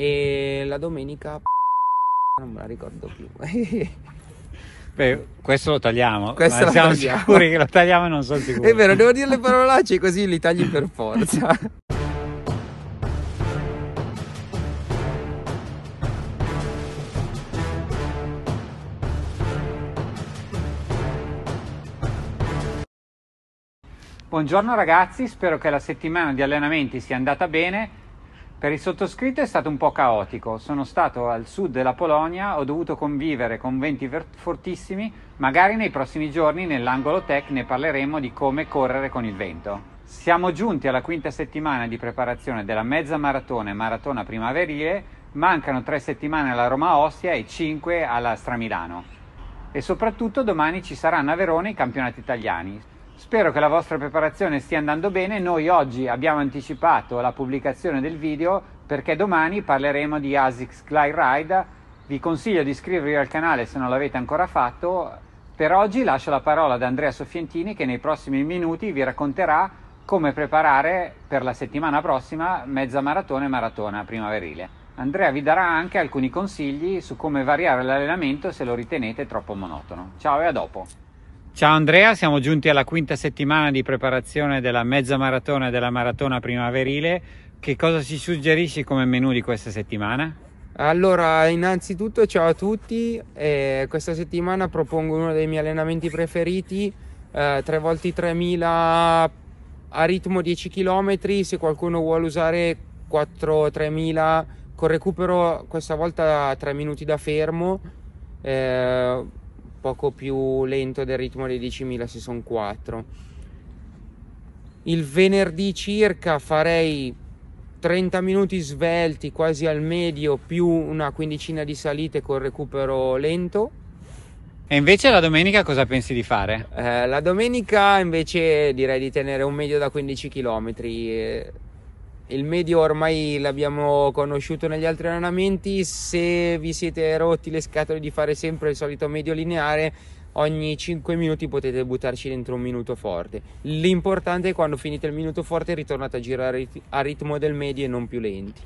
e la domenica non me la ricordo più. Beh, questo lo tagliamo. Questo lo siamo tagliamo. sicuri che lo tagliamo, non sono sicuro. È vero, devo dire le parolacce così li tagli per forza. Buongiorno ragazzi, spero che la settimana di allenamenti sia andata bene. Per il sottoscritto è stato un po' caotico. Sono stato al sud della Polonia, ho dovuto convivere con venti fortissimi. Magari nei prossimi giorni nell'angolo tech ne parleremo di come correre con il vento. Siamo giunti alla quinta settimana di preparazione della mezza maratona e maratona primaverile. Mancano tre settimane alla Roma Ostia e cinque alla Stramilano. E soprattutto domani ci saranno a Verona i campionati italiani. Spero che la vostra preparazione stia andando bene. Noi oggi abbiamo anticipato la pubblicazione del video perché domani parleremo di ASICS Glide Ride. Vi consiglio di iscrivervi al canale se non l'avete ancora fatto. Per oggi lascio la parola ad Andrea Soffientini che nei prossimi minuti vi racconterà come preparare per la settimana prossima mezza maratona e maratona primaverile. Andrea vi darà anche alcuni consigli su come variare l'allenamento se lo ritenete troppo monotono. Ciao e a dopo! Ciao Andrea, siamo giunti alla quinta settimana di preparazione della mezza maratona e della maratona primaverile. Che cosa ci suggerisci come menù di questa settimana? Allora, innanzitutto ciao a tutti, eh, questa settimana propongo uno dei miei allenamenti preferiti, eh, 3 volte 3000 a ritmo 10 km, se qualcuno vuole usare 4 3000 con recupero questa volta 3 minuti da fermo, eh, poco più lento del ritmo dei 10.000 se sono 4. Il venerdì circa farei 30 minuti svelti quasi al medio più una quindicina di salite con recupero lento. E invece la domenica cosa pensi di fare? Eh, la domenica invece direi di tenere un medio da 15 km. Il medio ormai l'abbiamo conosciuto negli altri allenamenti, se vi siete rotti le scatole di fare sempre il solito medio lineare, ogni 5 minuti potete buttarci dentro un minuto forte. L'importante è quando finite il minuto forte ritornate a girare a ritmo del medio e non più lenti.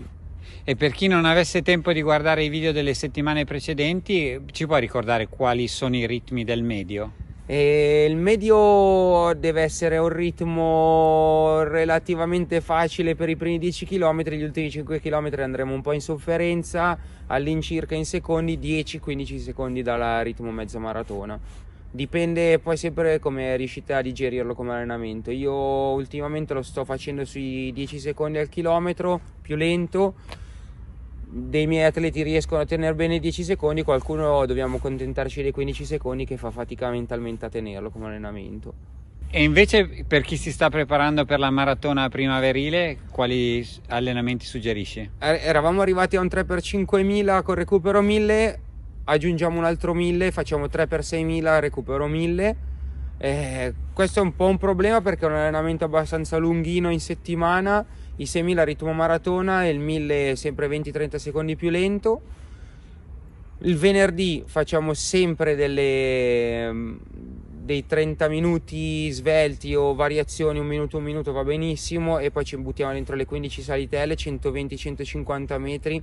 E per chi non avesse tempo di guardare i video delle settimane precedenti, ci puoi ricordare quali sono i ritmi del medio? E il medio deve essere un ritmo relativamente facile per i primi 10 km, gli ultimi 5 km andremo un po' in sofferenza, all'incirca in secondi, 10-15 secondi dal ritmo mezza maratona. Dipende poi sempre come riuscite a digerirlo come allenamento. Io ultimamente lo sto facendo sui 10 secondi al chilometro, più lento dei miei atleti riescono a tenere bene i 10 secondi, qualcuno dobbiamo contentarci dei 15 secondi che fa fatica mentalmente a tenerlo come allenamento. E invece per chi si sta preparando per la maratona primaverile, quali allenamenti suggerisci? Eravamo arrivati a un 3x5000 con recupero 1000, aggiungiamo un altro 1000, facciamo 3x6000 recupero 1000. Eh, questo è un po' un problema perché è un allenamento abbastanza lunghino in settimana i 6000 a ritmo maratona e il 1000 sempre 20-30 secondi più lento. Il venerdì facciamo sempre delle, dei 30 minuti svelti o variazioni, un minuto, un minuto va benissimo e poi ci buttiamo dentro le 15 salitelle, 120-150 metri.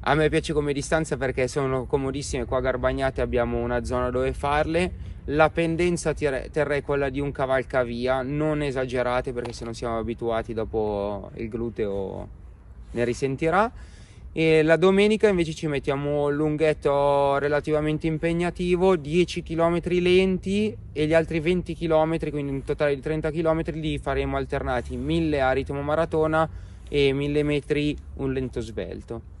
A me piace come distanza perché sono comodissime, qua a Garbagnate abbiamo una zona dove farle la pendenza terrei quella di un cavalcavia, non esagerate perché se non siamo abituati dopo il gluteo ne risentirà. E la domenica invece ci mettiamo un lunghetto relativamente impegnativo, 10 km lenti e gli altri 20 km, quindi un totale di 30 km li faremo alternati, 1000 a ritmo maratona e 1000 metri un lento svelto.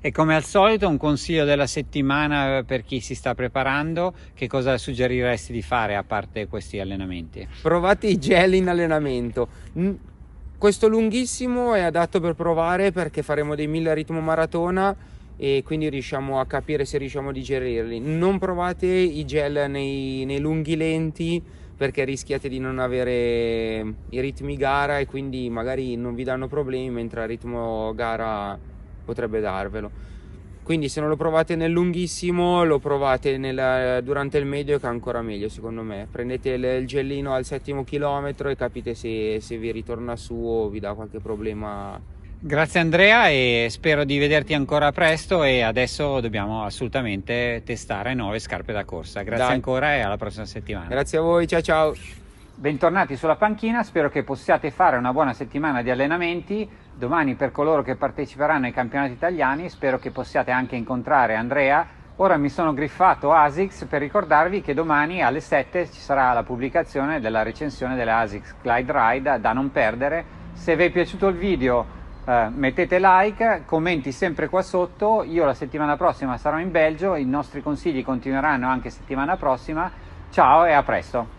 E come al solito un consiglio della settimana per chi si sta preparando, che cosa suggeriresti di fare a parte questi allenamenti? Provate i gel in allenamento. Questo lunghissimo è adatto per provare perché faremo dei 1000 a ritmo maratona e quindi riusciamo a capire se riusciamo a digerirli. Non provate i gel nei, nei lunghi lenti perché rischiate di non avere i ritmi gara e quindi magari non vi danno problemi mentre a ritmo gara potrebbe darvelo. Quindi se non lo provate nel lunghissimo, lo provate nel, durante il medio che è ancora meglio secondo me. Prendete il, il gellino al settimo chilometro e capite se, se vi ritorna su o vi dà qualche problema Grazie Andrea e spero di vederti ancora presto e adesso dobbiamo assolutamente testare nuove scarpe da corsa. Grazie Dai. ancora e alla prossima settimana. Grazie a voi, ciao ciao. Bentornati sulla panchina, spero che possiate fare una buona settimana di allenamenti. Domani per coloro che parteciperanno ai campionati italiani spero che possiate anche incontrare Andrea. Ora mi sono griffato ASICS per ricordarvi che domani alle 7 ci sarà la pubblicazione della recensione delle ASICS Glide Ride da non perdere. Se vi è piaciuto il video eh, mettete like, commenti sempre qua sotto. Io la settimana prossima sarò in Belgio, i nostri consigli continueranno anche settimana prossima. Ciao e a presto!